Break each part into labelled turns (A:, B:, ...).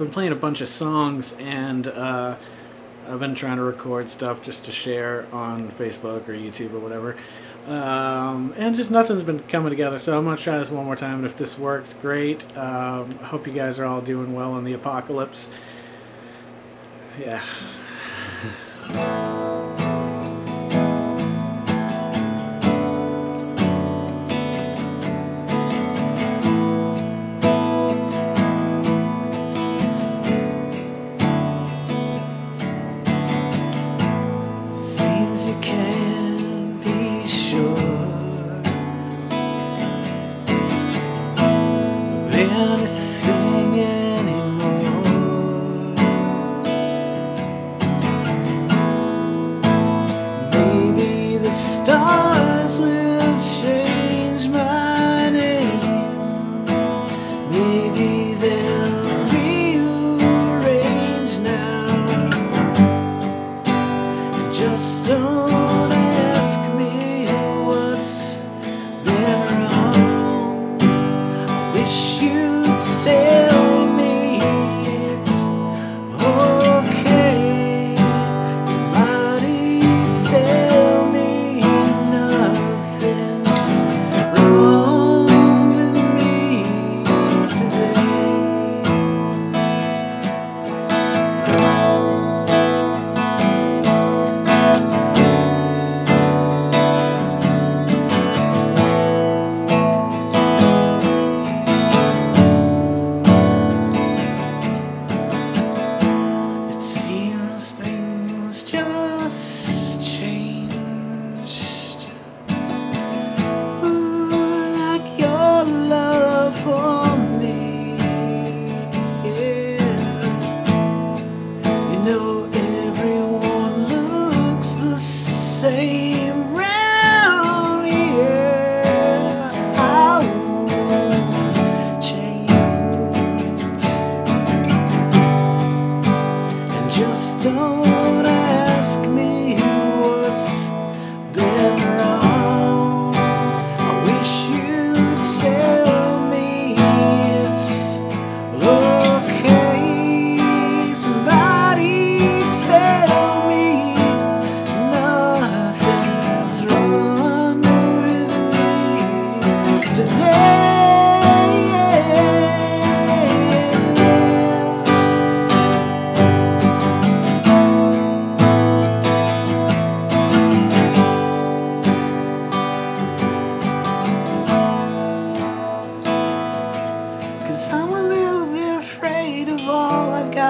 A: been playing a bunch of songs and uh, I've been trying to record stuff just to share on Facebook or YouTube or whatever. Um, and just nothing's been coming together, so I'm going to try this one more time. And if this works, great. Um, I hope you guys are all doing well in the apocalypse. Yeah.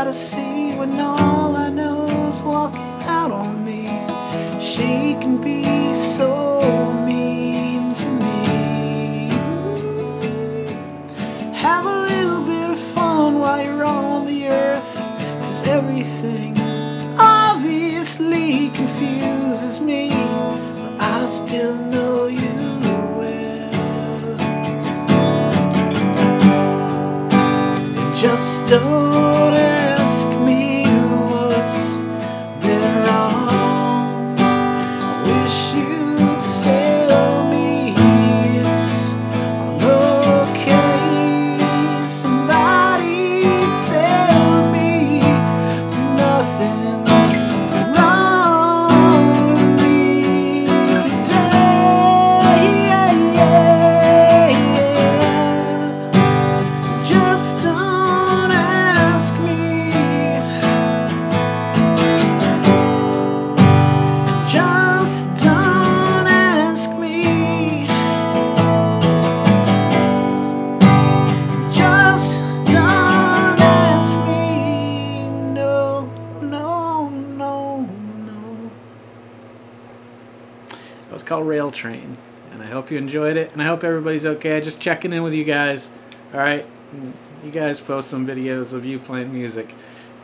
A: gotta see when all I know is walking out on me. She can be so obviously confuses me. But I still know you well. Just don't called Railtrain, and I hope you enjoyed it, and I hope everybody's okay. Just checking in with you guys. All right, you guys post some videos of you playing music.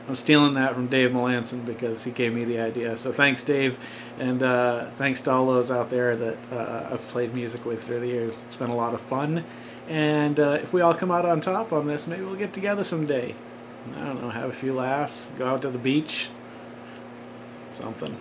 A: I'm stealing that from Dave Melanson because he gave me the idea. So thanks, Dave, and uh, thanks to all those out there that uh, I've played music with through the years. It's been a lot of fun, and uh, if we all come out on top on this, maybe we'll get together someday. I don't know, have a few laughs, go out to the beach, something.